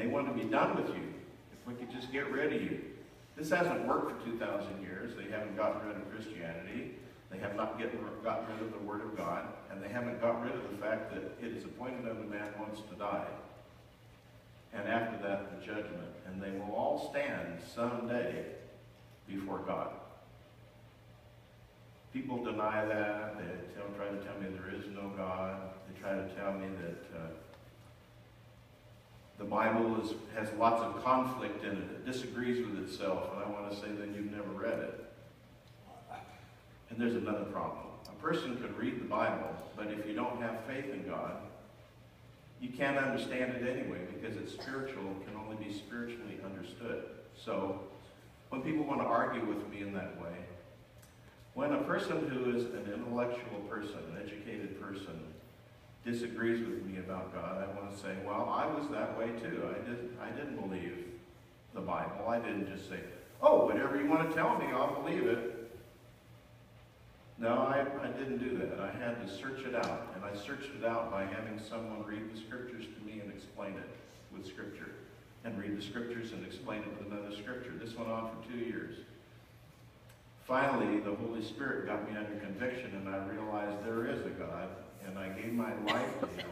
they want to be done with you. If we could just get rid of you. This hasn't worked for 2,000 years. They haven't gotten rid of Christianity. They have not get, gotten rid of the Word of God. And they haven't got rid of the fact that it is appointed unto man once to die. And after that, the judgment. And they will all stand someday before God. People deny that. They tell, try to tell me there is no God. They try to tell me that uh, Bible is, has lots of conflict in it. It disagrees with itself. And I want to say, then you've never read it. And there's another problem. A person could read the Bible, but if you don't have faith in God, you can't understand it anyway because it's spiritual, and can only be spiritually understood. So when people want to argue with me in that way, when a person who is an intellectual person, an educated person, disagrees with me about God, I want to say, well, I was that way too. I didn't, I didn't believe the Bible. I didn't just say, oh, whatever you want to tell me, I'll believe it. No, I, I didn't do that. I had to search it out. And I searched it out by having someone read the scriptures to me and explain it with scripture. And read the scriptures and explain it with another scripture. This went on for two years. Finally, the Holy Spirit got me under conviction and I realized there is a God. And I gave my life to Him.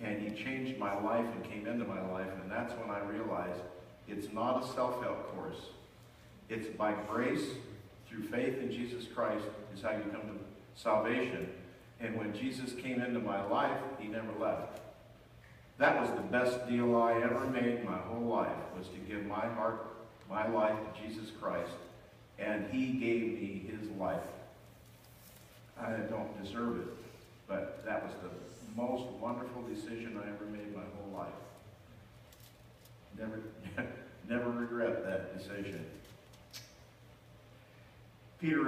And He changed my life and came into my life. And that's when I realized it's not a self-help course. It's by grace through faith in Jesus Christ is how you come to salvation. And when Jesus came into my life, he never left. That was the best deal I ever made my whole life, was to give my heart, my life to Jesus Christ. And he gave me his life. I don't deserve it, but that was the most wonderful decision I ever made my whole life. Never, never regret that decision. Peter